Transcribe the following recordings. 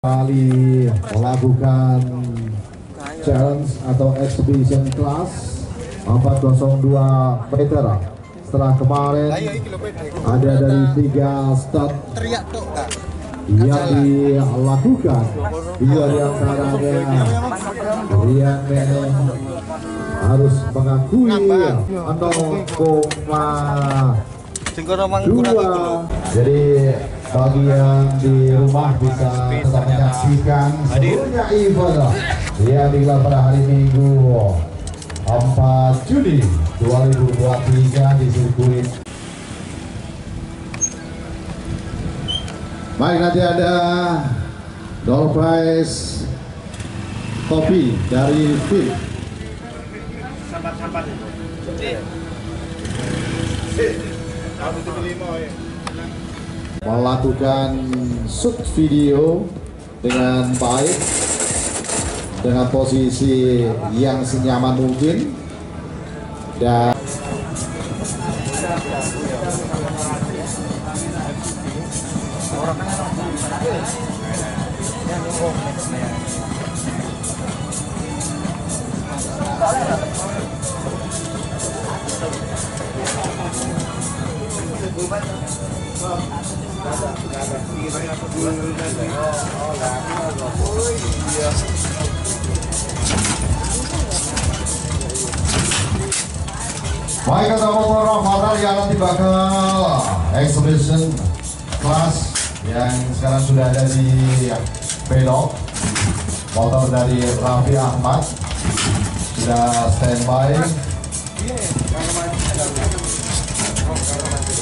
kali melakukan challenge atau exhibition class 402 meter. Setelah kemarin ada dari tiga start yang dilakukan. Dua di antaranya Rian Neneng harus mengakui 0,2 singkong memang kurang itu loh jadi bagi yang di rumah bisa tetap menyaksikan seluruhnya event yang digelar pada hari Minggu 4 Juni 2023 di sirkuit. Baik nanti ada door prize kopi dari Fit melakukan shoot video dengan baik dengan posisi yang senyaman mungkin dan Baik kata motor motor yang nanti bakal exhibition class yang sekarang sudah ada di pedok motor dari Raffi Ahmad. Sudah standby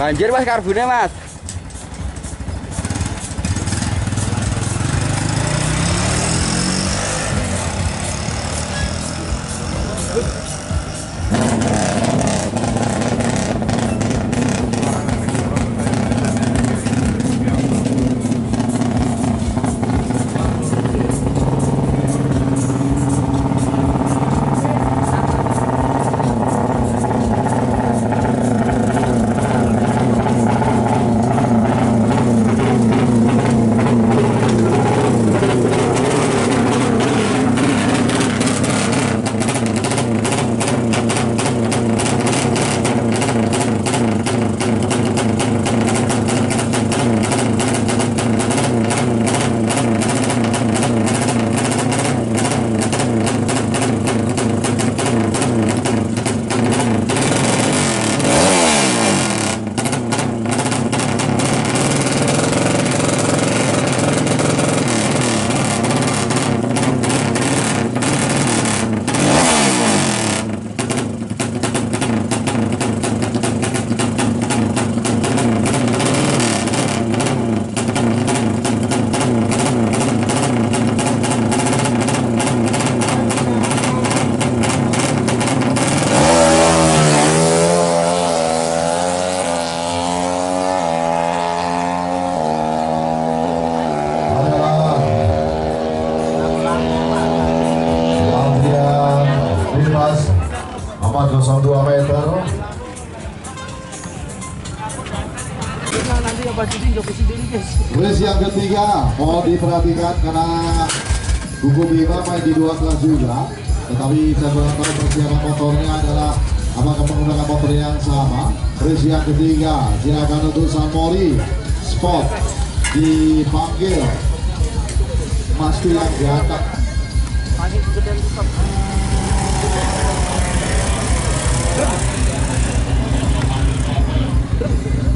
Banjir mas karbonnya mas. adalah 402 meter Race yang ketiga mau diperhatikan karena Gugu Bima main di dua kelas juga. Tetapi saya berangkat persiapan motornya adalah apakah menggunakan motor yang sama. Race yang ketiga silakan untuk Samori Sport dipanggil. Mas yang diangkat Yuk Thank you.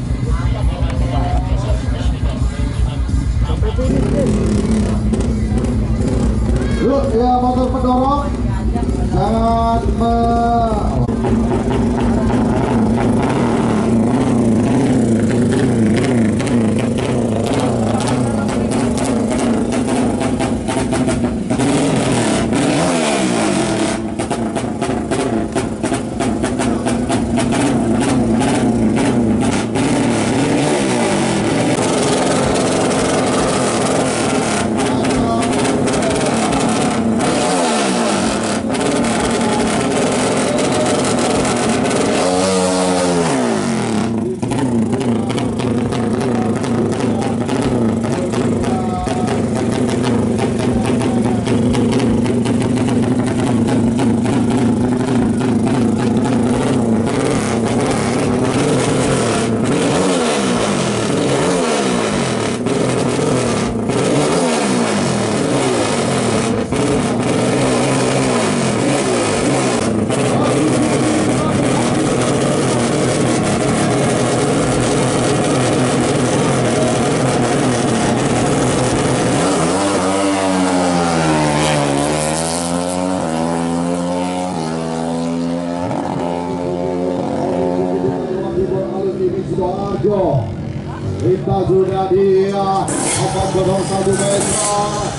Kita sudah dia akan berdosa di meter